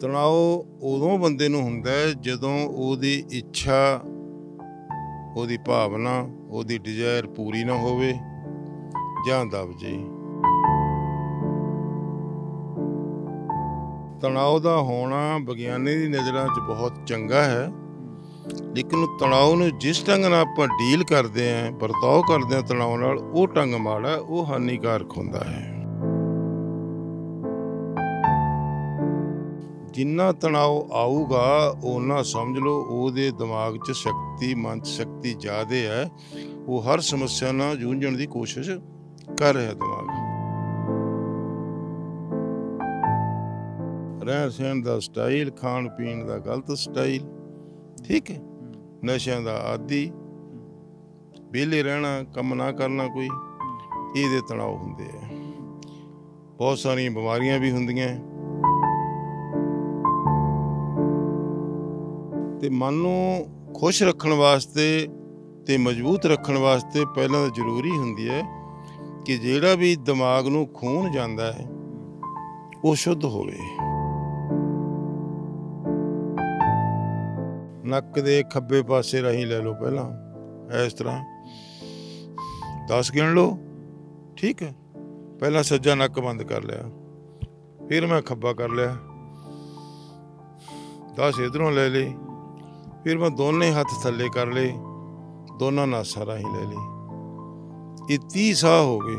ਤਣਾਅ ਉਦੋਂ ਬੰਦੇ ਨੂੰ ਹੁੰਦਾ ਹੈ ਜਦੋਂ ਉਹਦੀ ਇੱਛਾ, ਉਹਦੀ ਭਾਵਨਾ, ਉਹਦੀ ਡਿਜ਼ਾਇਰ ਪੂਰੀ ਨਾ ਹੋਵੇ ਜਾਂ ਦਬ ਜੇ ਤਣਾਅ ਦਾ ਹੋਣਾ ਵਿਗਿਆਨੀ ਦੀ ਨਜ਼ਰਾਂ 'ਚ ਬਹੁਤ ਚੰਗਾ ਹੈ, ਲੇਕਿਨ ਉਹ ਤਣਾਅ ਨੂੰ ਜਿਸ ਢੰਗ ਨਾਲ ਆਪਾਂ ਡੀਲ ਕਰਦੇ ਆਂ ਵਰਤਾਓ ਕਰਦੇ ਆਂ ਤਣਾਅ ਨਾਲ, ਉਹ ਢੰਗ ਮਾੜਾ, ਉਹ ਹਾਨੀਕਾਰਕ ਹੁੰਦਾ ਹੈ। ਜਿੰਨਾ ਤਣਾਅ ਆਊਗਾ ਉਹਨਾਂ ਸਮਝ ਲਓ, ਉਹਦੇ ਦਿਮਾਗ 'ਚ ਸ਼ਕਤੀ, ਮਨ 'ਚ ਸ਼ਕਤੀ ਜ਼ਿਆਦੇ ਹੈ। ਉਹ ਹਰ ਸਮੱਸਿਆ ਨਾਲ ਜੂਝਣ ਦੀ ਕੋਸ਼ਿਸ਼ ਕਰ ਰਿਹਾ ਦਿਮਾਗ। ਰਹਿਣ ਸਹਿਣ ਦਾ ਸਟਾਈਲ, ਖਾਣ ਪੀਣ ਦਾ ਗਲਤ ਸਟਾਈਲ, ਠੀਕ ਹੈ? ਨਸ਼ਿਆਂ ਦਾ ਆਦੀ, ਵਿਹਲੇ ਰਹਿਣਾ, ਕੰਮ ਨਾ ਕਰਨਾ ਕੋਈ, ਇਹਦੇ ਤਣਾਅ ਹੁੰਦੇ ਆ। ਬਹੁਤ ਸਾਰੀਆਂ ਬਿਮਾਰੀਆਂ ਵੀ ਹੁੰਦੀਆਂ। ਤੇ ਮਨ ਨੂੰ ਖੁਸ਼ ਰੱਖਣ ਵਾਸਤੇ ਤੇ ਮਜ਼ਬੂਤ ਰੱਖਣ ਵਾਸਤੇ ਪਹਿਲਾਂ ਤਾਂ ਜ਼ਰੂਰੀ ਹੁੰਦੀ ਹੈ ਕਿ ਜਿਹੜਾ ਵੀ ਦਿਮਾਗ ਨੂੰ ਖੂਨ ਜਾਂਦਾ ਹੈ, ਉਹ ਸ਼ੁੱਧ ਹੋਵੇ। ਨੱਕ ਦੇ ਖੱਬੇ ਪਾਸੇ ਰਾਹੀਂ ਲੈ ਲਓ ਪਹਿਲਾਂ, ਇਸ ਤਰ੍ਹਾਂ। 10 ਗਿਣ ਲਓ, ਠੀਕ ਹੈ। ਪਹਿਲਾਂ ਸੱਜਾ ਨੱਕ ਬੰਦ ਕਰ ਲਿਆ, ਫਿਰ ਮੈਂ ਖੱਬਾ ਕਰ ਲਿਆ। 10 ਇਧਰੋਂ ਲੈ ਲਈ ਫਿਰ ਮੈਂ ਦੋਨੇ ਹੱਥ ਥੱਲੇ ਕਰ ਲਏ, ਦੋਨਾਂ ਨਾਸਾਂ ਰਾਹੀਂ ਲੈ ਲਈ ਇਹ 30 ਸਾਹ ਹੋ ਗਏ।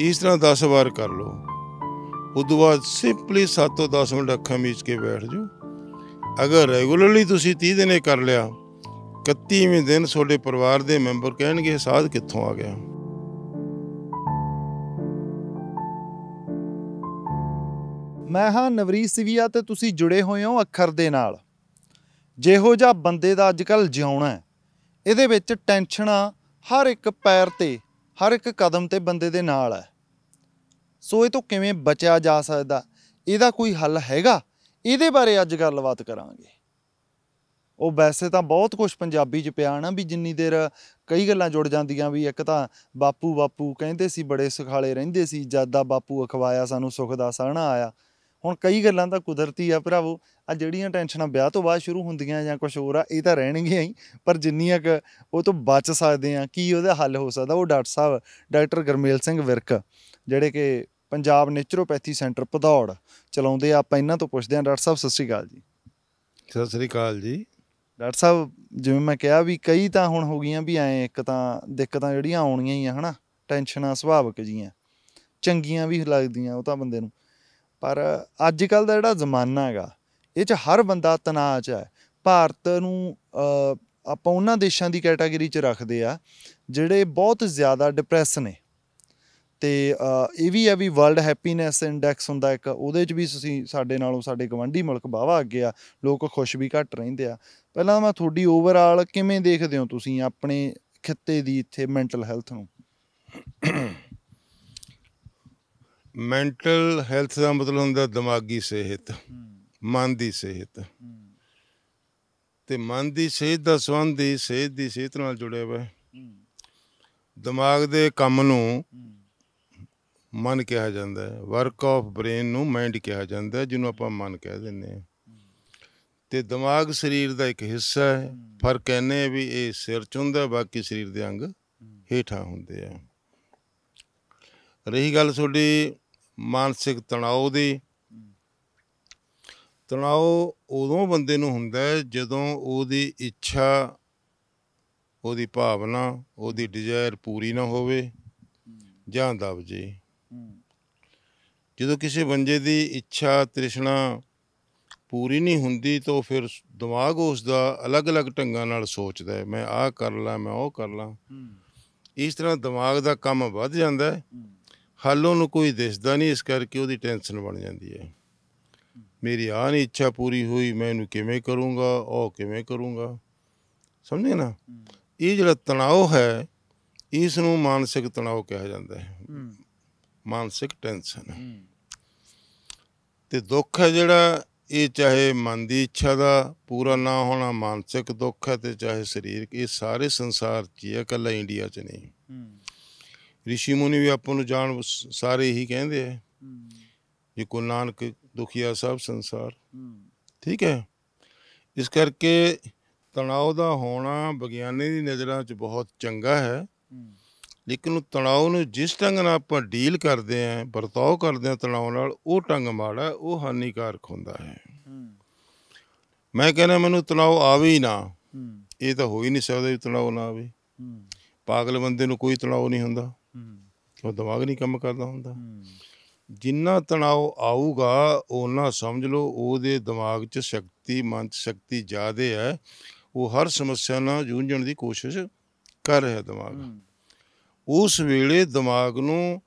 ਇਸ ਤਰ੍ਹਾਂ 10 ਵਾਰ ਕਰ ਲਓ। ਉਦੋਂ ਬਾਅਦ ਸਿੰਪਲੀ 7 ਤੋਂ 10 ਮਿੰਟ ਅੱਖਾਂ ਮੀਚ ਕੇ ਬੈਠ ਜਾਓ। ਅਗਰ ਰੈਗੂਲਰਲੀ ਤੁਸੀਂ 30 ਦਿਨ ਇਹ ਕਰ ਲਿਆ 31ਵੇਂ ਦਿਨ ਤੁਹਾਡੇ ਪਰਿਵਾਰ ਦੇ ਮੈਂਬਰ ਕਹਿਣਗੇ ਸਾਧ ਕਿੱਥੋਂ ਆ ਗਿਆ? ਮੈਂ ਹਾਂ ਨਵਰੀਤ ਸਿਵੀਆ ਤੇ ਤੁਸੀਂ ਜੁੜੇ ਹੋਏ ਹੋ ਅੱਖਰ ਦੇ ਨਾਲ। ਜਿਹੋ ਜਿਹਾ ਬੰਦੇ ਦਾ ਅੱਜ ਅੱਜਕੱਲ ਜਿਉਣਾ ਇਹਦੇ ਵਿੱਚ ਟੈਨਸ਼ਨਾਂ ਹਰ ਇੱਕ ਪੈਰ ਤੇ, ਹਰ ਇੱਕ ਕਦਮ ਤੇ ਬੰਦੇ ਦੇ ਨਾਲ ਹੈ। ਸੋ ਇਹ ਤੋਂ ਕਿਵੇਂ ਬਚਿਆ ਜਾ ਸਕਦਾ, ਇਹਦਾ ਕੋਈ ਹੱਲ ਹੈਗਾ? ਇਹਦੇ ਬਾਰੇ ਅੱਜ ਗੱਲਬਾਤ ਕਰਾਂਗੇ। ਉਹ ਵੈਸੇ ਤਾਂ ਬਹੁਤ ਕੁਝ ਪੰਜਾਬੀ 'ਚ ਪਿਆ ਨਾ ਵੀ ਜਿੰਨੀ ਦੇਰ ਕਈ ਗੱਲਾਂ ਜੁੜ ਜਾਂਦੀਆਂ ਵੀ ਇੱਕ ਤਾਂ ਬਾਪੂ ਬਾਪੂ ਕਹਿੰਦੇ ਸੀ, ਬੜੇ ਸੁਖਾਲੇ ਰਹਿੰਦੇ ਸੀ, ਜਦ ਦਾ ਬਾਪੂ ਅਖਵਾਇਆ ਸਾਨੂੰ ਸੁਖ ਦਾ ਸਹਣਾ ਆਇਆ। ਹੁਣ ਕਈ ਗੱਲਾਂ ਤਾਂ ਕੁਦਰਤੀ ਆ ਭਰਾਵੋ ਆ ਜਿਹੜੀਆਂ ਟੈਨਸ਼ਨਾਂ ਵਿਆਹ ਤੋਂ ਬਾਅਦ ਸ਼ੁਰੂ ਹੁੰਦੀਆਂ ਜਾਂ ਕੁਝ ਹੋਰ ਆ ਇਹ ਤਾਂ ਰਹਿਣਗੀਆਂ ਹੀ ਪਰ ਜਿੰਨੀਆਂ ਕੁ ਉਹ ਤੋਂ ਬਚ ਸਕਦੇ ਆ ਕੀ ਉਹਦਾ ਹੱਲ ਹੋ ਸਕਦਾ? ਉਹ ਡਾਕਟਰ ਸਾਹਿਬ ਡਾਕਟਰ ਗਰਮੇਲ ਸਿੰਘ ਵਿਰਕ ਜਿਹੜੇ ਕਿ ਪੰਜਾਬ ਨੇਚਰੋਪੈਥੀ ਸੈਂਟਰ ਭਦੌੜ ਚਲਾਉਂਦੇ ਆ ਆਪਾਂ ਇਹਨਾਂ ਤੋਂ ਪੁੱਛਦੇ ਆ ਡਾਕਟਰ ਸਾਹਿਬ ਸਤਿ ਸ਼੍ਰੀ ਅਕਾਲ ਜੀ। ਸਤਿ ਸ੍ਰੀ ਅਕਾਲ ਜੀ। ਡਾਕਟਰ ਸਾਹਿਬ ਜਿਵੇਂ ਮੈਂ ਕਿਹਾ ਵੀ ਕਈ ਤਾਂ ਹੁਣ ਹੋ ਗਈਆਂ ਵੀ ਐ ਇੱਕ ਤਾਂ ਦਿੱਕਤਾਂ ਜਿਹੜੀਆਂ ਆਉਣੀਆਂ ਹੀ ਆ ਹਨਾ? ਟੈਨਸ਼ਨਾਂ ਸੁਭਾਵਿਕ ਜੀਆਂ ਚੰਗੀਆਂ ਵੀ ਲੱਗਦੀਆਂ ਉਹ ਤਾਂ ਬੰਦੇ ਨੂੰ। ਪਰ ਅੱਜ ਕੱਲ ਦਾ ਜਿਹੜਾ ਜ਼ਮਾਨਾ ਹੈਗਾ, ਇਹ ਚ ਹਰ ਬੰਦਾ ਤਣਾਅ 'ਚ ਹੈ। ਭਾਰਤ ਨੂੰ ਆਪਾਂ ਉਹਨਾਂ ਦੇਸ਼ਾਂ ਦੀ ਕੈਟਾਗਰੀ 'ਚ ਰੱਖਦੇ ਆ, ਜਿਹੜੇ ਬਹੁਤ ਜ਼ਿਆਦਾ ਡਿਪਰੈਸ ਨੇ। ਤੇ ਇਹ ਵੀ ਆ ਵੀ ਵਰਲਡ ਹੈਪੀਨੈਸ ਇੰਡੈਕਸ ਹੁੰਦਾ ਇੱਕ, ਉਹਦੇ 'ਚ ਵੀ ਤੁਸੀਂ ਸਾਡੇ ਨਾਲੋਂ ਸਾਡੇ ਗਵੰਡੀ ਮੁਲਕ ਬਾਵਾ ਅੱਗੇ ਆ, ਲੋਕ ਖੁਸ਼ ਵੀ ਘੱਟ ਰਹਿੰਦੇ ਆ। ਪਹਿਲਾਂ ਮੈਂ ਤੁਹਾਡੀ ਓਵਰਆਲ ਕਿਵੇਂ ਦੇਖਦੇ ਹੋ ਤੁਸੀਂ ਆਪਣੇ ਖਿੱਤੇ ਦੀ ਇੱਥੇ ਮੈਂਟਲ ਹੈਲਥ ਨੂੰ? ਮੈਂਟਲ ਹੈਲਥ ਦਾ ਮਤਲਬ ਹੁੰਦਾ ਦਿਮਾਗੀ ਸਿਹਤ ਮਨ ਦੀ ਸਿਹਤ। ਤੇ ਮਨ ਦੀ ਸਿਹਤ ਦਾ ਸੰਬੰਧ ਹੀ ਸਿਹਤ ਦੀ ਸਿਹਤ ਨਾਲ ਜੁੜਿਆ ਹੋਇਆ ਹੈ। ਦਿਮਾਗ ਦੇ ਕੰਮ ਨੂੰ ਮਨ ਕਿਹਾ ਜਾਂਦਾ ਹੈ। ਵਰਕ ਆਫ ਬ੍ਰੇਨ ਨੂੰ ਮਾਈਂਡ ਕਿਹਾ ਜਾਂਦਾ ਹੈ ਜਿਹਨੂੰ ਆਪਾਂ ਮਨ ਕਹਿ ਦਿੰਦੇ ਹਾਂ। ਤੇ ਦਿਮਾਗ ਸਰੀਰ ਦਾ ਇੱਕ ਹਿੱਸਾ ਹੈ। ਫ਼ਰਕ ਇਹਨੇ ਵੀ ਇਹ ਸਿਰ ਚ ਹੁੰਦਾ ਬਾਕੀ ਸਰੀਰ ਦੇ ਅੰਗ ਹੇਠਾਂ ਹੁੰਦੇ ਆ। ਰਹੀ ਗੱਲ ਤੁਹਾਡੀ ਮਾਨਸਿਕ ਤਣਾਅ ਦੀ। ਤਣਾਅ ਉਦੋਂ ਬੰਦੇ ਨੂੰ ਹੁੰਦਾ ਜਦੋਂ ਉਹਦੀ ਇੱਛਾ ਉਹਦੀ ਭਾਵਨਾ ਉਹਦੀ ਡਿਜ਼ਾਇਰ ਪੂਰੀ ਨਾ ਹੋਵੇ ਜਾਂ ਦਬ ਜੇ ਜਦੋਂ ਕਿਸੇ ਬੰਦੇ ਦੀ ਇੱਛਾ ਤ੍ਰਿਸ਼ਨਾ ਪੂਰੀ ਨਹੀਂ ਹੁੰਦੀ ਤਾਂ ਫਿਰ ਦਿਮਾਗ ਉਸ ਦਾ ਅਲੱਗ-ਅਲੱਗ ਢੰਗਾਂ ਨਾਲ ਸੋਚਦਾ ਹੈ ਮੈਂ ਆਹ ਕਰ ਲਾਂ ਮੈਂ ਉਹ ਕਰ ਲਾਂ। ਇਸ ਤਰ੍ਹਾਂ ਦਿਮਾਗ ਦਾ ਕੰਮ ਵੱਧ ਜਾਂਦਾ ਹੈ। ਹੱਲ ਉਹਨੂੰ ਕੋਈ ਦਿਸਦਾ ਨਹੀਂ, ਇਸ ਕਰਕੇ ਉਹਦੀ ਟੈਨਸ਼ਨ ਬਣ ਜਾਂਦੀ ਹੈ। ਮੇਰੀ ਆਹ ਨਹੀਂ ਇੱਛਾ ਪੂਰੀ ਹੋਈ, ਮੈਂ ਇਹਨੂੰ ਕਿਵੇਂ ਕਰੂੰਗਾ, ਉਹ ਕਿਵੇਂ ਕਰੂੰਗਾ? ਸਮਝੇ ਨਾ? ਇਹ ਜਿਹੜਾ ਤਣਾਅ ਹੈ, ਇਸ ਨੂੰ ਮਾਨਸਿਕ ਤਣਾਅ ਕਿਹਾ ਜਾਂਦਾ ਹੈ। ਮਾਨਸਿਕ ਟੈਨਸ਼ਨ ਤੇ ਦੁੱਖ ਹੈ ਜਿਹੜਾ, ਇਹ ਚਾਹੇ ਮਨ ਦੀ ਇੱਛਾ ਦਾ ਪੂਰਾ ਨਾ ਹੋਣਾ, ਮਾਨਸਿਕ ਦੁੱਖ ਹੈ ਤੇ ਚਾਹੇ ਸਰੀਰਕ, ਇਹ ਸਾਰੇ ਸੰਸਾਰ 'ਚ ਹੀ ਹੈ, ਇਕੱਲਾ ਇੰਡੀਆ 'ਚ ਨਹੀਂ। ਰਿਸ਼ੀ ਮੁਨੀ ਵੀ ਆਪਾਂ ਨੂੰ ਜਾਣ ਸਾਰੇ ਇਹੀ ਕਹਿੰਦੇ ਆ। ਕੋ ਨਾਨਕ ਦੁਖੀਆ ਸਭ ਸੰਸਾਰ। ਠੀਕ ਹੈ। ਇਸ ਕਰਕੇ ਤਣਾਅ ਦਾ ਹੋਣਾ ਵਿਗਿਆਨੀ ਦੀ ਨਜ਼ਰਾਂ 'ਚ ਬਹੁਤ ਚੰਗਾ ਹੈ। ਲੇਕਿਨ ਉਹ ਤਣਾਅ ਨੂੰ ਜਿਸ ਢੰਗ ਨਾਲ ਆਪਾਂ ਡੀਲ ਕਰਦੇ ਆਂ ਵਰਤਾਓ ਕਰਦੇ ਆਂ ਤਣਾਅ ਨਾਲ ਉਹ ਢੰਗ ਮਾੜਾ ਹੈ, ਉਹ ਹਾਨੀਕਾਰਕ ਹੁੰਦਾ ਹੈ। ਮੈਂ ਕਹਿੰਦਾ ਮੈਨੂੰ ਤਣਾਅ ਆਵੇ ਹੀ ਨਾ। ਇਹ ਤਾਂ ਹੋ ਹੀ ਨਹੀਂ ਸਕਦਾ ਤਣਾਅ ਨਾ ਆਵੇ। ਪਾਗਲ ਬੰਦੇ ਨੂੰ ਕੋਈ ਤਣਾਅ ਨਹੀਂ ਹੁੰਦਾ। ਉਹ ਦਿਮਾਗ ਨਹੀਂ ਕੰਮ ਕਰਦਾ ਹੁੰਦਾ। ਜਿੰਨਾ ਤਣਾਅ ਆਊਗਾ ਉਹਨਾਂ ਸਮਝ ਲਓ ਉਹਦੇ ਦਿਮਾਗ 'ਚ ਸ਼ਕਤੀ ਮਨ 'ਚ ਸ਼ਕਤੀ ਜ਼ਿਆਦੇ ਹੈ। ਉਹ ਹਰ ਸਮੱਸਿਆ ਨਾਲ ਜੂਝਣ ਦੀ ਕੋਸ਼ਿਸ਼ ਕਰ ਰਿਹਾ ਦਿਮਾਗ। ਉਸ ਵੇਲੇ ਦਿਮਾਗ ਨੂੰ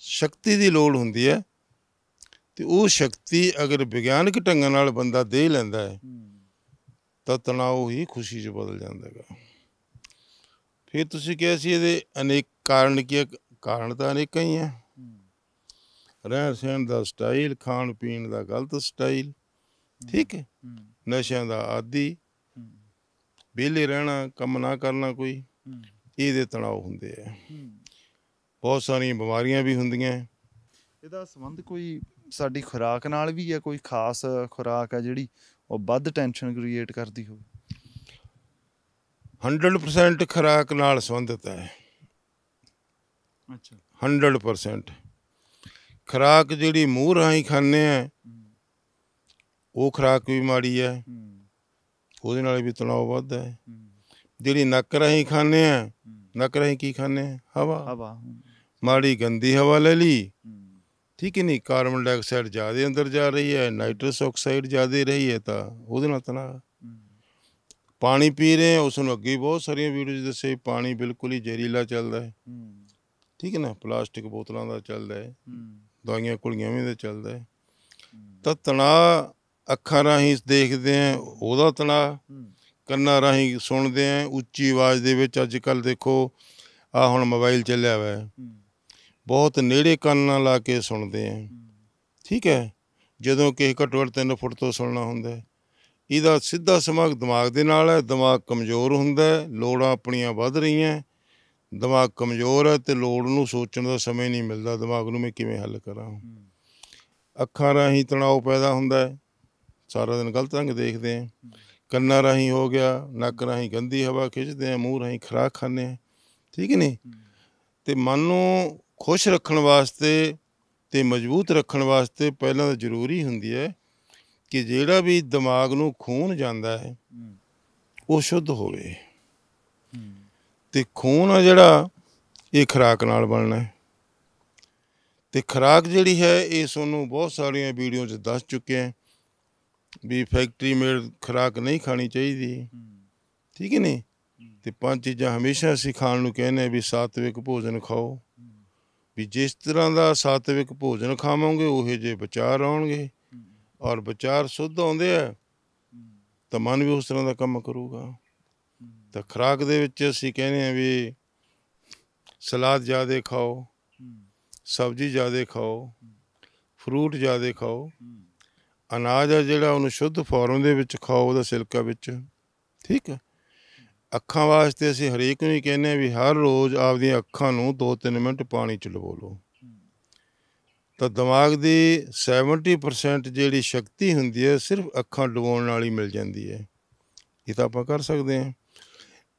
ਸ਼ਕਤੀ ਦੀ ਲੋੜ ਹੁੰਦੀ ਹੈ ਤੇ ਉਹ ਸ਼ਕਤੀ ਅਗਰ ਵਿਗਿਆਨਕ ਢੰਗਾਂ ਨਾਲ ਬੰਦਾ ਦੇ ਲੈਂਦਾ ਹੈ ਤਾਂ ਤਣਾਅ ਹੀ ਖੁਸ਼ੀ 'ਚ ਬਦਲ ਜਾਂਦਾ ਹੈਗਾ। ਫਿਰ ਤੁਸੀਂ ਕਿਹਾ ਸੀ ਇਹਦੇ ਅਨੇਕ ਕਾਰਨ ਕੀ? ਕਾਰਨ ਤਾਂ ਅਨੇਕਾਂ ਹੀ ਹੈ। ਰਹਿਣ ਸਹਿਣ ਦਾ ਸਟਾਈਲ ਖਾਣ ਪੀਣ ਦਾ ਗਲਤ ਸਟਾਈਲ ਠੀਕ ਹੈ? ਨਸ਼ਿਆਂ ਦਾ ਆਦੀ ਵਿਹਲੇ ਰਹਿਣਾ ਕੰਮ ਨਾ ਕਰਨਾ ਕੋਈ ਇਹਦੇ ਤਣਾਅ ਹੁੰਦੇ ਆ। ਬਹੁਤ ਸਾਰੀਆਂ ਬਿਮਾਰੀਆਂ ਵੀ ਹੁੰਦੀਆਂ। ਇਹਦਾ ਸੰਬੰਧ ਕੋਈ ਸਾਡੀ ਖੁਰਾਕ ਨਾਲ ਵੀ ਹੈ? ਕੋਈ ਖਾਸ ਖੁਰਾਕ ਹੈ ਜਿਹੜੀ ਉਹ ਵੱਧ ਟੈਨਸ਼ਨ ਕ੍ਰੀਏਟ ਕਰਦੀ ਹੋਵੇ? 100% ਖੁਰਾਕ ਨਾਲ ਸੰਬੰਧਿਤ ਹੈ। ਅੱਛਾ। 100% ਖੁਰਾਕ ਜਿਹੜੀ ਮੂੰਹ ਰਾਹੀਂ ਖਾਂਦੇ ਆ ਉਹ ਖੁਰਾਕ ਵੀ ਮਾੜੀ ਹੈ। ਉਹਦੇ ਨਾਲ ਵੀ ਤਣਾਅ ਵੱਧਦਾ ਹੈ। ਜਿਹੜੀ ਨੱਕ ਰਾਹੀਂ ਖਾਂਦੇ ਆ ਨੱਕ ਰਾਹੀਂ ਕੀ ਖਾਂਦੇ ਆ? ਹਵਾ। ਹਵਾ ਮਾੜੀ ਗੰਦੀ ਹਵਾ ਲੈ ਲਈ। ਠੀਕ ਹੈ ਨਹੀਂ? ਕਾਰਬਨ ਡਾਈਆਕਸਾਈਡ ਜ਼ਿਆਦਾ ਅੰਦਰ ਜਾ ਰਹੀ ਹੈ ਨਾਈਟ੍ਰਸ ਆਕਸਾਈਡ ਜ਼ਿਆਦਾ ਰਹੀ ਹੈ ਤਾਂ ਉਹਦੇ ਨਾਲ ਤਣਾਅ। ਪਾਣੀ ਪੀ ਰਹੇ ਉਸ ਨੂੰ ਅੱਗੇ ਬਹੁਤ ਸਾਰੀਆਂ ਵੀਡੀਓਜ਼ ਦੱਸੇ ਪਾਣੀ ਬਿਲਕੁਲ ਹੀ ਜ਼ਹਿਰੀਲਾ ਚੱਲਦਾ ਹੈ। ਠੀਕ ਹੈ ਨਾ? ਪਲਾਸਟਿਕ ਬੋਤਲਾਂ ਦਾ ਚੱਲਦਾ ਹੈ। ਦਵਾਈਆਂ ਕੁਲੀਆਂ ਵੀ ਦਾ ਚੱਲਦਾ ਹੈ। ਤਾਂ ਤਣਾਅ ਅੱਖਾਂ ਰਾਹੀਂ ਦੇਖਦੇ ਆ ਉਹਦਾ ਤਣਾਅ ਕੰਨਾਂ ਰਾਹੀਂ ਸੁਣਦੇ ਆ ਉੱਚੀ ਆਵਾਜ਼ ਦੇ ਵਿੱਚ ਅੱਜ ਕੱਲ ਦੇਖੋ ਆ ਹੁਣ ਮੋਬਾਈਲ ਚੱਲਿਆ ਹੋਇਆ ਹੈ। ਬਹੁਤ ਨੇੜੇ ਕੰਨ ਨਾਲ ਲਾ ਕੇ ਸੁਣਦੇ ਆ ਠੀਕ ਹੈ? ਜਦੋਂ ਕਿ ਘੱਟੋ ਘੱਟ 3 ਫੁੱਟ ਤੋਂ ਸੁਣਨਾ ਹੁੰਦਾ ਹੈ। ਇਹਦਾ ਸਿੱਧਾ ਸਮਾਗ ਦਿਮਾਗ ਦੇ ਨਾਲ ਹੈ ਦਿਮਾਗ ਕਮਜ਼ੋਰ ਹੁੰਦਾ ਹੈ ਲੋੜਾਂ ਆਪਣੀਆਂ ਵੱਧ ਰਹੀਆਂ ਦਿਮਾਗ ਕਮਜ਼ੋਰ ਹੈ ਤੇ ਲੋੜ ਨੂੰ ਸੋਚਣ ਦਾ ਸਮਾਂ ਨਹੀਂ ਮਿਲਦਾ। ਦਿਮਾਗ ਨੂੰ ਮੈਂ ਕਿਵੇਂ ਹੱਲ ਕਰਾਂ? ਅੱਖਾਂ ਰਾਹੀਂ ਤਣਾਅ ਪੈਦਾ ਹੁੰਦਾ ਹੈ। ਸਾਰਾ ਦਿਨ ਗਲਤ ਰੰਗ ਦੇਖਦੇ ਆ ਕੰਨਾਂ ਰਾਹੀਂ ਹੋ ਗਿਆ ਨੱਕ ਰਾਹੀਂ ਗੰਦੀ ਹਵਾ ਖਿੱਚਦੇ ਆ ਮੂੰਹ ਰਾਹੀਂ ਖਰਾਕ ਖਾਂਦੇ ਆ ਠੀਕ ਨਹੀਂ? ਤੇ ਮਨ ਨੂੰ ਖੁਸ਼ ਰੱਖਣ ਵਾਸਤੇ ਤੇ ਮਜ਼ਬੂਤ ਰੱਖਣ ਵਾਸਤੇ ਪਹਿਲਾਂ ਤਾਂ ਜ਼ਰੂਰੀ ਹੁੰਦੀ ਹੈ ਕਿ ਜਿਹੜਾ ਵੀ ਦਿਮਾਗ ਨੂੰ ਖੂਨ ਜਾਂਦਾ ਹੈ ਉਹ ਸ਼ੁੱਧ ਹੋਵੇ। ਤੇ ਖੂਨ ਆ ਜਿਹੜਾ, ਇਹ ਖੁਰਾਕ ਨਾਲ ਬਣਨਾ ਹੈ। ਤੇ ਖੁਰਾਕ ਜਿਹੜੀ ਹੈ, ਇਹ ਤੁਹਾਨੂੰ ਬਹੁਤ ਸਾਰੀਆਂ ਵੀਡੀਓ 'ਚ ਦੱਸ ਚੁੱਕੇ ਹਾਂ ਵੀ ਫੈਕਟਰੀ ਮੇਡ ਖੁਰਾਕ ਨਹੀਂ ਖਾਣੀ ਚਾਹੀਦੀ। ਠੀਕ ਹੈ ਨਹੀਂ? ਤੇ ਪੰਜ ਚੀਜ਼ਾਂ ਹਮੇਸ਼ਾ ਅਸੀਂ ਖਾਣ ਨੂੰ ਕਹਿੰਦੇ ਹਾਂ ਵੀ ਸਾਤਵਿਕ ਭੋਜਨ ਖਾਓ। ਵੀ ਜਿਸ ਤਰ੍ਹਾਂ ਦਾ ਸਾਤਵਿਕ ਭੋਜਨ ਖਾਵਾਂਗੇ, ਉਹੇ ਜੇ ਵਿਚਾਰ ਆਉਣਗੇ। ਔਰ ਵਿਚਾਰ ਸੁੱਧ ਆਉਂਦੇ ਆ, ਤਾਂ ਮਨ ਵੀ ਉਸ ਤਰ੍ਹਾਂ ਦਾ ਕੰਮ ਕਰੂਗਾ। ਤਾਂ ਖੁਰਾਕ ਦੇ ਵਿੱਚ ਅਸੀਂ ਕਹਿੰਦੇ ਆ ਵੀ ਸਲਾਦ ਜ਼ਿਆਦਾ ਖਾਓ, ਸਬਜ਼ੀ ਜ਼ਿਆਦਾ ਖਾਓ, ਫਰੂਟ ਜ਼ਿਆਦਾ ਖਾਓ। ਅਨਾਜ ਆ ਜਿਹੜਾ ਉਹਨੂੰ ਸ਼ੁੱਧ ਫਾਰਮ ਦੇ ਵਿੱਚ ਖਾਓ ਉਹਦਾ ਸਿਲਕਾ ਵਿੱਚ। ਠੀਕ ਹੈ? ਅੱਖਾਂ ਵਾਸਤੇ ਅਸੀਂ ਹਰੇਕ ਨੂੰ ਹੀ ਕਹਿੰਦੇ ਆ ਵੀ ਹਰ ਰੋਜ਼ ਆਪਦੀਆਂ ਅੱਖਾਂ ਨੂੰ 2-3 ਮਿੰਟ ਪਾਣੀ ਚ ਲਵੋ ਲਓ। ਤਾਂ ਦਿਮਾਗ ਦੀ 70% ਜਿਹੜੀ ਸ਼ਕਤੀ ਹੁੰਦੀ ਹੈ, ਸਿਰਫ ਅੱਖਾਂ ਡਵਾਉਣ ਨਾਲ ਹੀ ਮਿਲ ਜਾਂਦੀ ਹੈ। ਇਹ ਤਾਂ ਆਪਾਂ ਕਰ ਸਕਦੇ ਹਾਂ।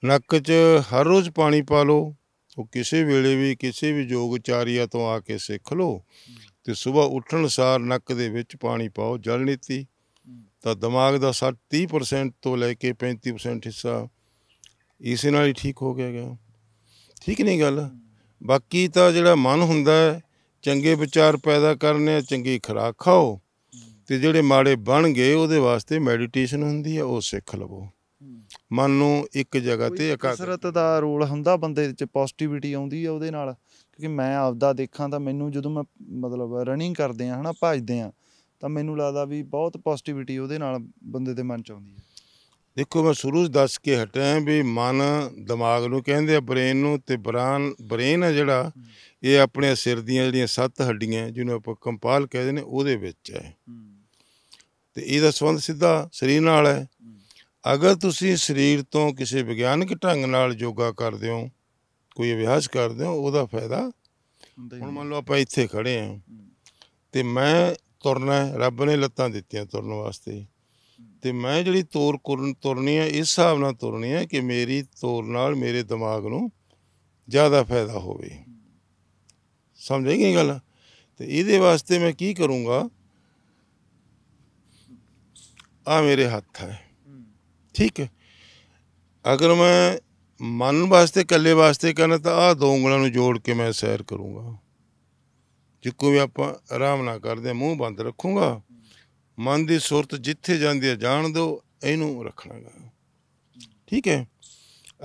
ਨੱਕ 'ਚ ਹਰ ਰੋਜ਼ ਪਾਣੀ ਪਾ ਲਓ, ਉਹ ਕਿਸੇ ਵੇਲੇ ਵੀ, ਕਿਸੇ ਵੀ ਯੋਗਚਾਰੀਆ ਤੋਂ ਆ ਕੇ ਸਿੱਖ ਲਓ ਤੇ ਸਵੇਰ ਉੱਠਣ ਸਾਰ ਨੱਕ ਦੇ ਵਿੱਚ ਪਾਣੀ ਪਾਓ, ਜਲ ਨੀਤੀ। ਤਾਂ ਦਿਮਾਗ ਦਾ 60 30% ਤੋਂ ਲੈ ਕੇ 35% ਹਿੱਸਾ ਇਸੇ ਨਾਲ ਹੀ ਠੀਕ ਹੋ ਗਿਆ ਗਿਆ ਠੀਕ ਨਹੀਂ ਗੱਲ? ਬਾਕੀ ਤਾਂ ਜਿਹੜਾ ਮਨ ਹੁੰਦਾ ਹੈ, ਚੰਗੇ ਵਿਚਾਰ ਪੈਦਾ ਕਰਨੇ ਆ, ਚੰਗੀ ਖੁਰਾਕ ਖਾਓ ਤੇ ਜਿਹੜੇ ਮਾੜੇ ਬਣ ਗਏ ਉਹਦੇ ਵਾਸਤੇ ਮੈਡੀਟੇਸ਼ਨ ਹੁੰਦੀ ਹੈ, ਉਹ ਸਿੱਖ ਲਵੋ। ਮਨ ਨੂੰ ਇੱਕ ਜਗ੍ਹਾ ਤੇ ਇਕਾਗਰ ਕਸਰਤ ਦਾ ਰੋਲ ਹੁੰਦਾ ਬੰਦੇ 'ਚ ਪੋਜ਼ਿਟਿਵਿਟੀ ਆਉਂਦੀ ਆ ਉਹਦੇ ਨਾਲ ਕਿਉਂਕਿ ਮੈਂ ਆਪਦਾ ਦੇਖਾਂ ਤਾਂ ਮੈਨੂੰ ਜਦੋਂ ਮੈਂ ਮਤਲਬ ਰਨਿੰਗ ਕਰਦੇ ਆ ਹਨਾ ਭੱਜਦੇ ਆ ਤਾਂ ਮੈਨੂੰ ਲੱਗਦਾ ਵੀ ਬਹੁਤ ਪੋਜ਼ਿਟਿਵਿਟੀ ਉਹਦੇ ਨਾਲ ਬੰਦੇ ਦੇ ਮਨ 'ਚ ਆਉਂਦੀ ਹੈ ਦੇਖੋ ਮੈਂ ਸ਼ੁਰੂ ਦੱਸ ਕੇ ਹਟਿਆ ਵੀ ਮਨ ਦਿਮਾਗ ਨੂੰ ਕਹਿੰਦੇ ਆ ਬ੍ਰੇਨ ਨੂੰ ਤੇ ਬ੍ਰਾਨ ਬ੍ਰੇਨ ਆ ਜਿਹੜਾ ਇਹ ਆਪਣੇ ਸਿਰ ਦੀਆਂ ਜਿਹੜੀਆਂ ਸੱਤ ਹੱਡੀਆਂ ਜਿਹਨੂੰ ਆਪਾਂ ਕੰਪਾਲ ਕਹਿੰਦੇ ਨੇ ਉਹਦੇ ਵਿੱਚ ਹੈ। ਤੇ ਇਹਦਾ ਸੰਬੰਧ ਸਿੱਧਾ ਸਰੀਰ ਨਾਲ ਹੈ ਅਗਰ ਤੁਸੀਂ ਸਰੀਰ ਤੋਂ ਕਿਸੇ ਵਿਗਿਆਨਕ ਢੰਗ ਨਾਲ ਯੋਗਾ ਕਰਦੇ ਹੋ ਕੋਈ ਅਭਿਆਸ ਕਰਦੇ ਹੋ ਉਹਦਾ ਫਾਇਦਾ ਹੁਣ ਮੰਨ ਲਓ ਆਪਾਂ ਇੱਥੇ ਖੜੇ ਆਂ ਤੇ ਮੈਂ ਤੁਰਨਾ ਰੱਬ ਨੇ ਲੱਤਾਂ ਦਿੱਤੀਆਂ ਤੁਰਨ ਵਾਸਤੇ। ਤੇ ਮੈਂ ਜਿਹੜੀ ਤੋਰ ਕੁਰਨ- ਤੁਰਨੀ ਹੈ ਇਸ ਹਿਸਾਬ ਨਾਲ ਤੁਰਨੀ ਹੈ ਕਿ ਮੇਰੀ ਤੋਰ ਨਾਲ ਮੇਰੇ ਦਿਮਾਗ ਨੂੰ ਜ਼ਿਆਦਾ ਫਾਇਦਾ ਹੋਵੇ। ਸਮਝ ਆਈ ਕਿ ਗੱਲ? ਤੇ ਇਹਦੇ ਵਾਸਤੇ ਮੈਂ ਕੀ ਕਰੂੰਗਾ? ਆ ਮੇਰੇ ਹੱਥ ਹੈ। ਠੀਕ ਹੈ। ਅਗਰ ਮੈਂ ਮਨ ਵਾਸਤੇ ਇਕੱਲੇ ਵਾਸਤੇ ਕਰਨਾ ਤਾਂ ਆਹ ਦੋ ਉਂਗਲਾਂ ਨੂੰ ਜੋੜ ਕੇ ਮੈਂ ਸੈਰ ਕਰੂੰਗਾ। ਜਿੱਕੋ ਵੀ ਆਪਾਂ ਆਰਾਮ ਨਾ ਕਰਦੇ ਹਾਂ, ਮੂੰਹ ਬੰਦ ਰੱਖੂੰਗਾ। ਮਨ ਦੀ ਸੁਰਤ ਜਿੱਥੇ ਜਾਂਦੀ ਹੈ ਜਾਣ ਦਿਓ ਇਹਨੂੰ ਰੱਖਣਾਗਾ ਠੀਕ ਹੈ।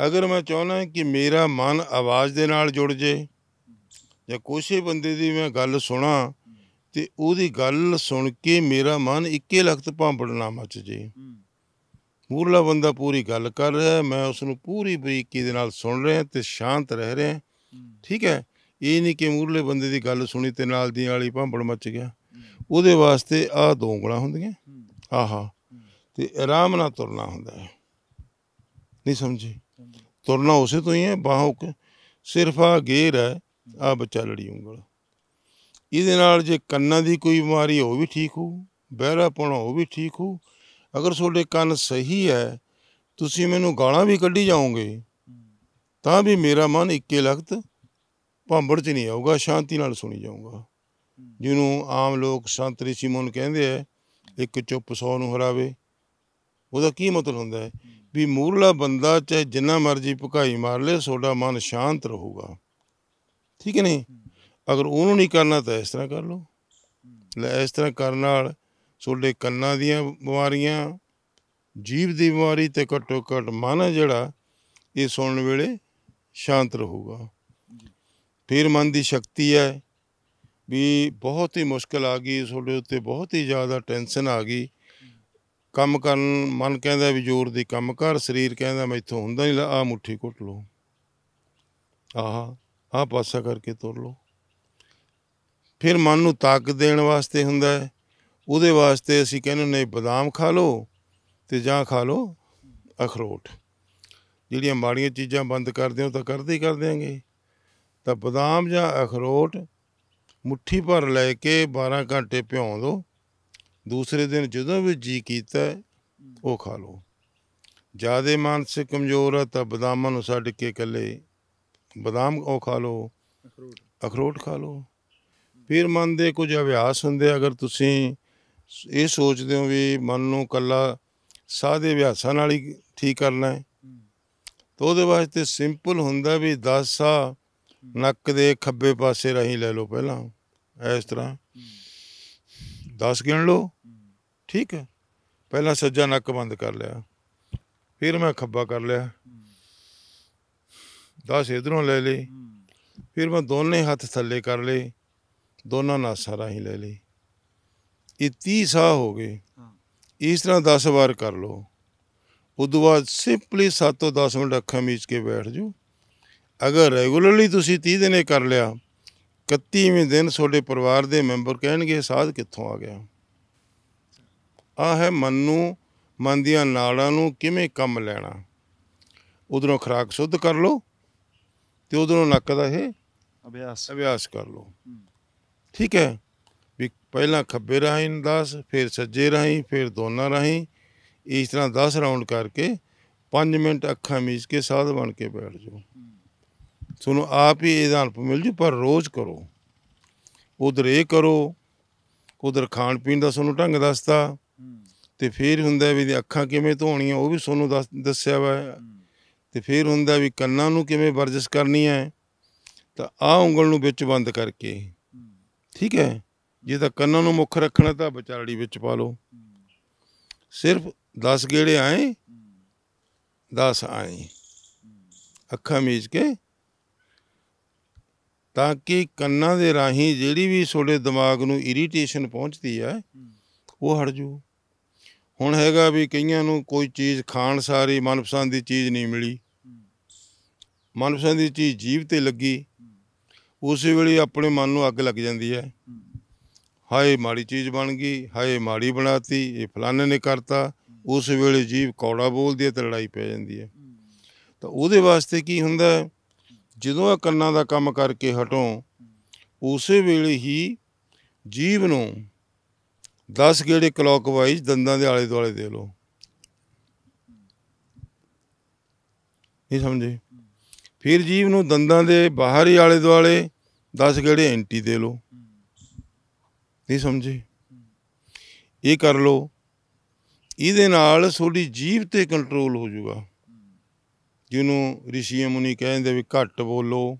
ਅਗਰ ਮੈਂ ਚਾਹੁੰਦਾ ਕਿ ਮੇਰਾ ਮਨ ਆਵਾਜ਼ ਦੇ ਨਾਲ ਜੁੜ ਜੇ ਜਾਂ ਕੋਸ਼ੇ ਬੰਦੇ ਦੀ ਮੈਂ ਗੱਲ ਸੁਣਾ ਤੇ ਉਹਦੀ ਗੱਲ ਸੁਣ ਕੇ ਮੇਰਾ ਮਨ ਇੱਕੇ ਲਖਤ ਭਾਂਬੜ ਨਾ ਮੱਚ ਜੇ। ਮੂਰਲਾ ਬੰਦਾ ਪੂਰੀ ਗੱਲ ਕਰ ਰਿਹਾ ਹੈ, ਮੈਂ ਉਸ ਨੂੰ ਪੂਰੀ ਬਰੀਕੀ ਦੇ ਨਾਲ ਸੁਣ ਰਿਹਾ ਤੇ ਸ਼ਾਂਤ ਰਹਿ ਰਿਹਾ ਠੀਕ ਹੈ ਇਹ ਨਹੀਂ ਕਿ ਮੂਰਲੇ ਬੰਦੇ ਦੀ ਗੱਲ ਸੁਣੀ ਤੇ ਨਾਲ ਦੀ ਹੀ ਭਾਂਬੜ ਮਚ ਗਿਆ। ਉਹਦੇ ਵਾਸਤੇ ਆ ਦੋ ਉਂਗਲਾਂ ਹੁੰਦੀਆਂ। ਆਹਾ। ਤੇ ਆਰਾਮ ਨਾਲ ਤੁਰਨਾ ਹੁੰਦਾ ਹੈ। ਨਹੀਂ ਸਮਝੀ? ਤੁਰਨਾ ਉਸੇ ਤੋਂ ਹੀ ਹੈ ਬਾਹਾਂ ਸਿਰਫ ਆ ਗੇਰ ਹੈ ਆ ਵਿਚਾਲੜੀ ਉਂਗਲ। ਇਹਦੇ ਨਾਲ ਜੇ ਕੰਨਾਂ ਦੀ ਕੋਈ ਬਿਮਾਰੀ ਉਹ ਵੀ ਠੀਕ ਹੋ ਬਹਿਰਾਪਣ ਉਹ ਵੀ ਠੀਕ ਹੋ ਅਗਰ ਤੁਹਾਡੇ ਕੰਨ ਸਹੀ ਹੈ, ਤੁਸੀਂ ਮੈਨੂੰ ਗਾਲਾਂ ਵੀ ਕੱਢੀ ਜਾਓਗੇ, ਤਾਂ ਵੀ ਮੇਰਾ ਮਨ ਇੱਕੇ ਲਖਤ ਭਾਂਬੜ ਚ ਨਹੀਂ ਆਊਗਾ, ਸ਼ਾਂਤੀ ਨਾਲ ਸੁਣੀ ਜਾਊਗਾ। ਜਿਹਨੂੰ ਆਮ ਲੋਕ ਸੰਤ ਰਿਸ਼ੀ ਮੁਨ ਕਹਿੰਦੇ ਆ, ਇੱਕ ਚੁੱਪ ਸੌ ਨੂੰ ਹਰਾਵੇ, ਉਹਦਾ ਕੀ ਮਤਲਬ ਹੁੰਦਾ ਹੈ? ਵੀ ਮੂਰਲਾ ਬੰਦਾ ਚਾਹੇ ਜਿੰਨਾ ਮਰਜ਼ੀ ਭਕਾਈ ਮਾਰ ਲੇ, ਤੁਹਾਡਾ ਮਨ ਸ਼ਾਂਤ ਰਹੂਗਾ। ਠੀਕ ਹੈ ਨਹੀਂ? ਅਗਰ ਉਹਨੂੰ ਨਹੀਂ ਕਰਨਾ ਤਾਂ ਇਸ ਤਰ੍ਹਾਂ ਕਰ ਲਓ। ਲੈ, ਇਸ ਤਰ੍ਹਾਂ ਕਰਨ ਨਾਲ ਤੁਹਾਡੇ ਕੰਨਾਂ ਦੀਆਂ ਬਿਮਾਰੀਆਂ ਜੀਭ ਦੀ ਬਿਮਾਰੀ ਤੇ ਘੱਟੋ ਘੱਟ ਮਨ ਜਿਹੜਾ ਇਹ ਸੁਣਨ ਵੇਲੇ ਸ਼ਾਂਤ ਰਹੂਗਾ। ਫਿਰ ਮਨ ਦੀ ਸ਼ਕਤੀ ਹੈ ਵੀ ਬਹੁਤ ਹੀ ਮੁਸ਼ਕਲ ਆ ਗਈ ਤੁਹਾਡੇ ਉੱਤੇ ਬਹੁਤ ਹੀ ਜ਼ਿਆਦਾ ਟੈਨਸ਼ਨ ਆ ਗਈ। ਕੰਮ ਕਰਨ ਮਨ ਕਹਿੰਦਾ ਵੀ ਜ਼ੋਰ ਦੀ ਕੰਮ ਕਰ ਸਰੀਰ ਕਹਿੰਦਾ ਮੈਥੋਂ ਹੁੰਦਾ ਨਹੀਂ ਆ ਮੁੱਠੀ ਘੁੱਟ ਲਓ। ਆਹ ਆਹ ਪਾਸਾ ਕਰਕੇ ਤੁਰ ਲਓ। ਫਿਰ ਮਨ ਨੂੰ ਤਾਕਤ ਦੇਣ ਵਾਸਤੇ ਹੁੰਦਾ ਹੈ। ਉਹਦੇ ਵਾਸਤੇ ਅਸੀਂ ਕਹਿੰਦੇ ਨੇ ਬਦਾਮ ਖਾ ਲਓ ਤੇ ਜਾਂ ਖਾ ਲਓ ਅਖਰੋਟ। ਜਿਹੜੀਆਂ ਮਾੜੀਆਂ ਚੀਜ਼ਾਂ ਬੰਦ ਕਰਦੇ ਹੋ ਤਾਂ ਕਰਦੇ ਹੀ ਕਰ ਦਿਆਂਗੇ। ਤਾਂ ਬਦਾਮ ਜਾਂ ਅਖਰੋਟ ਮੁੱਠੀ ਭਰ ਲੈ ਕੇ 12 ਘੰਟੇ ਭਿਉਂ ਦਿਓ ਦੂਸਰੇ ਦਿਨ ਜਦੋਂ ਵੀ ਜੀ ਕੀਤਾ ਉਹ ਖਾ ਲਓ। ਜਿਆਦੇ ਮਾਨਸਿਕ ਕਮਜ਼ੋਰ ਆ ਤਾਂ ਬਦਾਮਾਂ ਨੂੰ ਛੱਡ ਕੇ ਇਕੱਲੇ ਬਦਾਮ ਉਹ ਖਾ ਲਓ ਅਖਰੋਟ। ਖਾ ਲਓ। ਫਿਰ ਮਨ ਦੇ ਕੁਝ ਅਭਿਆਸ ਹੁੰਦੇ ਅਗਰ ਤੁਸੀਂ ਇਹ ਸੋਚਦੇ ਹੋ ਵੀ ਮਨ ਨੂੰ ਕੱਲਾ ਸਾਹ ਦੇ ਅਭਿਆਸਾਂ ਨਾਲ ਹੀ ਠੀਕ ਕਰਨਾ ਹੈ। ਤਾਂ ਉਹਦੇ ਵਾਸਤੇ ਸਿੰਪਲ ਹੁੰਦਾ ਵੀ 10 ਸਾਹ ਨੱਕ ਦੇ ਖੱਬੇ ਪਾਸੇ ਰਾਹੀਂ ਲੈ ਲਓ ਪਹਿਲਾਂ, ਇਸ ਤਰ੍ਹਾਂ। 10 ਗਿਣ ਲਓ, ਠੀਕ ਹੈ। ਪਹਿਲਾਂ ਸੱਜਾ ਨੱਕ ਬੰਦ ਕਰ ਲਿਆ, ਫਿਰ ਮੈਂ ਖੱਬਾ ਕਰ ਲਿਆ। 10 ਇਧਰੋਂ ਲੈ ਲਈ ਫਿਰ ਮੈਂ ਦੋਨੇ ਹੱਥ ਥੱਲੇ ਕਰ ਲਏ, ਦੋਨਾਂ ਨਾਸਾਂ ਰਾਹੀਂ ਲੈ ਲਈ ਇਹ 30 ਸਾਹ ਹੋ ਗਏ। ਇਸ ਤਰ੍ਹਾਂ 10 ਵਾਰ ਕਰ ਲਓ। ਉਦੋਂ ਬਾਅਦ ਸਿੰਪਲੀ 7 ਤੋਂ 10 ਮਿੰਟ ਅੱਖਾਂ ਮੀਚ ਕੇ ਬੈਠ ਜਾਓ। ਅਗਰ ਰੈਗੂਲਰਲੀ ਤੁਸੀਂ 30 ਦਿਨੇ ਕਰ ਲਿਆ 31ਵੇਂ ਦਿਨ ਤੁਹਾਡੇ ਪਰਿਵਾਰ ਦੇ ਮੈਂਬਰ ਕਹਿਣਗੇ ਸਾਧ ਕਿੱਥੋਂ ਆ ਗਿਆ? ਆ ਹੈ ਮਨ ਨੂੰ ਮਨ ਦੀਆਂ ਨਾੜਾਂ ਨੂੰ ਕਿਵੇਂ ਕੰਮ ਲੈਣਾ? ਉਧਰੋਂ ਖਰਾਕ ਸੁੱਧ ਕਰ ਲਓ ਤੇ ਉਧਰੋਂ ਨੱਕ ਦਾ ਇਹ ਅਭਿਆਸ। ਅਭਿਆਸ ਕਰ ਲਓ। ਠੀਕ ਹੈ? ਪਹਿਲਾਂ ਖੱਬੇ ਰਾਹੀਂ 10 ਫਿਰ ਸੱਜੇ ਰਾਹੀਂ, ਫਿਰ ਦੋਨਾਂ ਰਾਹੀਂ, ਇਸ ਤਰ੍ਹਾਂ 10 ਰਾਉਂਡ ਕਰਕੇ 5 ਮਿੰਟ ਅੱਖਾਂ ਮੀਚ ਕੇ ਸਾਧ ਬਣ ਕੇ ਬੈਠ ਜਾਓ। ਤੁਹਾਨੂੰ ਆਪ ਹੀ ਇਹਦਾ ਅਨੁਭਵ ਮਿਲ ਜੂ, ਪਰ ਰੋਜ਼ ਕਰੋ। ਉਧਰ ਇਹ ਕਰੋ, ਉਧਰ ਖਾਣ ਪੀਣ ਦਾ ਤੁਹਾਨੂੰ ਢੰਗ ਦੱਸਦਾ ਤੇ ਫਿਰ ਹੁੰਦਾ ਵੀ ਇਹਦੀਆਂ ਅੱਖਾਂ ਕਿਵੇਂ ਧੋਣੀਆਂ, ਉਹ ਵੀ ਤੁਹਾਨੂੰ ਦੱਸ, ਦੱਸਿਆ ਵਾ। ਤੇ ਫਿਰ ਹੁੰਦਾ ਵੀ ਕੰਨਾਂ ਨੂੰ ਕਿਵੇਂ ਵਰਜਿਸ਼ ਕਰਨੀ ਹੈ। ਤਾਂ ਆਹ ਉਂਗਲ ਨੂੰ ਵਿੱਚ ਬੰਦ ਕਰਕੇ। ਠੀਕ ਹੈ? ਜੇ ਤਾਂ ਕੰਨਾਂ ਨੂੰ ਮੁੱਖ ਰੱਖਣਾ ਤਾਂ ਵਿਚਾਲੜੀ ਵਿੱਚ ਪਾ ਲਓ। ਸਿਰਫ 10 ਗੇੜੇ ਆਏ 10 ਆਏ। ਅੱਖਾਂ ਮੀਚ ਕੇ ਤਾਂ ਕਿ ਕੰਨਾਂ ਦੇ ਰਾਹੀਂ ਜਿਹੜੀ ਵੀ ਤੁਹਾਡੇ ਦਿਮਾਗ ਨੂੰ ਇਰੀਟੇਸ਼ਨ ਪਹੁੰਚਦੀ ਹੈ, ਉਹ ਹਟ ਜੂ। ਹੁਣ ਹੈਗਾ ਵੀ ਕਈਆਂ ਨੂੰ ਕੋਈ ਚੀਜ਼ ਖਾਣ ਸਾਰੀ ਮਨਪਸੰਦ ਦੀ ਚੀਜ਼ ਨਹੀਂ ਮਿਲੀ। ਮਨਪਸੰਦ ਦੀ ਚੀਜ਼ ਜੀਭ ਤੇ ਲੱਗੀ। ਉਸੇ ਵੇਲੇ ਆਪਣੇ ਮਨ ਨੂੰ ਅੱਗ ਲੱਗ ਜਾਂਦੀ ਹੈ। ਹਾਏ ਮਾੜੀ ਚੀਜ਼ ਬਣ ਗਈ ਹਾਏ ਮਾੜੀ ਬਣਾਤੀ ਇਹ ਫਲਾਣੇ ਨੇ ਕਰਤਾ। ਉਸ ਵੇਲੇ ਜੀਭ ਕੌੜਾ ਬੋਲਦੀ ਹੈ ਤੇ ਲੜਾਈ ਪੈ ਜਾਂਦੀ ਹੈ। ਤਾਂ ਉਹਦੇ ਵਾਸਤੇ ਕੀ ਹੁੰਦਾ ਹੈ? ਜਦੋਂ ਇਹ ਕੰਨਾਂ ਦਾ ਕੰਮ ਕਰਕੇ ਹਟੋ ਉਸੇ ਵੇਲੇ ਹੀ ਜੀਭ ਨੂੰ 10 ਗੇੜੇ ਕਲੌਕਵਾਈਜ਼ ਦੰਦਾਂ ਦੇ ਆਲੇ ਦੁਆਲੇ ਦੇ ਲਓ। ਇਹ ਸਮਝੇ? ਫਿਰ ਜੀਭ ਨੂੰ ਦੰਦਾਂ ਦੇ ਬਾਹਰੀ ਆਲੇ ਦੁਆਲੇ 10 ਗੇੜੇ ਐਂਟੀ ਦੇ ਲਓ। ਇਹ ਸਮਝੇ। ਇਹ ਕਰ ਲਓ। ਇਹਦੇ ਨਾਲ ਤੁਹਾਡੀ ਜੀਭ ਤੇ ਕੰਟਰੋਲ ਹੋ ਜਾਊਗਾ। ਜਿਹਨੂੰ ਰਿਸ਼ੀ ਮੁਨੀ ਕਹਿੰਦੇ ਵੀ ਘੱਟ ਬੋਲੋ,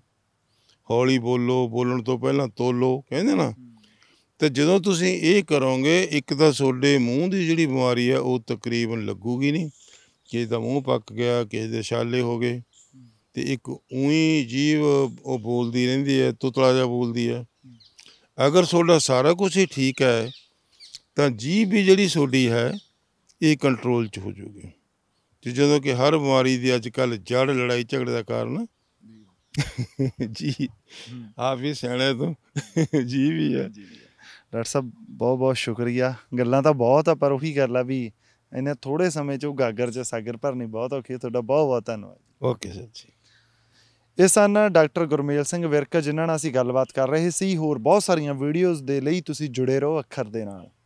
ਹੌਲੀ ਬੋਲੋ, ਬੋਲਣ ਤੋਂ ਪਹਿਲਾਂ ਤੋਲੋ, ਕਹਿੰਦੇ ਨਾ। ਤੇ ਜਦੋਂ ਤੁਸੀਂ ਇਹ ਕਰੋਗੇ, ਇੱਕ ਤਾਂ ਤੁਹਾਡੇ ਮੂੰਹ ਦੀ ਜਿਹੜੀ ਬਿਮਾਰੀ ਹੈ ਉਹ ਤਕਰੀਬਨ ਲੱਗੂਗੀ ਨਹੀਂ। ਕਿਸੇ ਦਾ ਮੂੰਹ ਪੱਕ ਗਿਆ, ਕਿਸੇ ਦੇ ਛਾਲੇ ਹੋ ਗਏ। ਤੇ ਇੱਕ ਉਹੀ ਜੀਵ ਉਹ ਬੋਲਦੀ ਰਹਿੰਦੀ ਹੈ, ਤੁਤਲਾ ਜਿਹਾ ਬੋਲਦੀ ਹੈ। ਅਗਰ ਤੁਹਾਡਾ ਸਾਰਾ ਕੁਝ ਹੀ ਠੀਕ ਹੈ ਤਾਂ ਜੀਭ ਵੀ ਜਿਹੜੀ ਤੁਹਾਡੀ ਹੈ ਇਹ ਕੰਟਰੋਲ 'ਚ ਹੋ ਜਾਊਗੀ। ਤੇ ਜਦੋਂ ਕਿ ਹਰ ਬਿਮਾਰੀ ਦੀ ਅੱਜ ਕੱਲ ਜੜ ਲੜਾਈ ਝਗੜੇ ਦਾ ਕਾਰਨ ਜੀ ਆਪ ਵੀ ਸਿਆਣੇ ਤੋਂ। ਜੀ ਵੀ ਹੈ। ਡਾਕਟਰ ਸਾਹਿਬ ਬਹੁਤ ਬਹੁਤ ਸ਼ੁਕਰੀਆ। ਗੱਲਾਂ ਤਾਂ ਬਹੁਤ ਆ ਪਰ ਉਹੀ ਗੱਲ ਆ ਵੀ ਇਹਨੇ ਥੋੜੇ ਸਮੇਂ 'ਚ ਉਹ ਗਾਗਰ 'ਚ ਸਾਗਰ ਭਰਨੀ ਬਹੁਤ ਔਖੀ ਹੈ। ਤੁਹਾਡਾ ਬਹੁਤ ਬਹੁਤ ਧੰਨਵਾਦ। Okay sir ji. ਇਹ ਸਨ ਡਾਕਟਰ ਗੁਰਮੇਲ ਸਿੰਘ ਵਿਰਕ, ਜਿਨ੍ਹਾਂ ਨਾਲ ਅਸੀਂ ਗੱਲਬਾਤ ਕਰ ਰਹੇ ਸੀ, ਹੋਰ ਬਹੁਤ ਸਾਰੀਆਂ ਵੀਡੀਓਜ਼ ਦੇ ਲਈ ਤੁਸੀਂ ਜੁੜੇ ਰਹੋ ਅੱਖਰ ਦੇ ਨਾਲ।